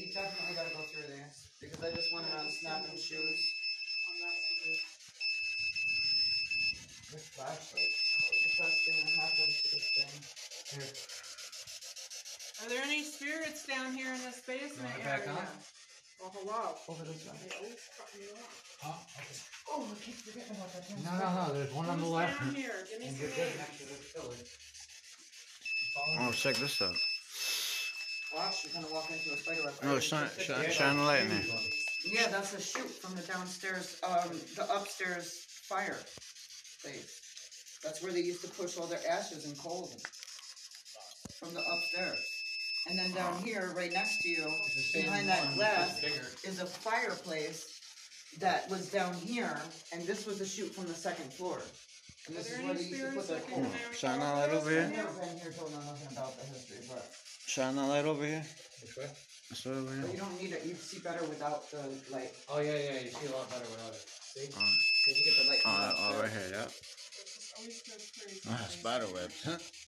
you definitely gotta go through these because I just went around snapping shoes. On that side. This flashlight. How disgusting what happened to this thing. Here. Are there any spirits down here in this basement want back area? on? Oh, hello. Over this way. They always oh, cut me off. Oh, okay. Oh, I keep forgetting about that. No, no, no. There's one on the left. down here? Give me some you're good names. next to the pillar. Oh, check this out. Watch, you're gonna walk into a spider web. No, shine, shine, shine a light in there. Yeah, that's a chute from the downstairs, um, the upstairs fire place. That's where they used to push all their ashes and coals in. From the upstairs. And then down here, right next to you, It's the same behind that glass, is a fireplace that was down here, and this was a chute from the second floor. And this there is where they used to put their coal. Shine talk a light over in I've here. never been here, don't nothing about the history, but, Shine that light over here. Which way? That's over but here. you don't need it, you see better without the light. Oh, yeah, yeah. You see a lot better without it. See? Oh, Cause you get the light. from oh, oh, upstairs. right here, yep. Always goes. Ah, spider webs, huh?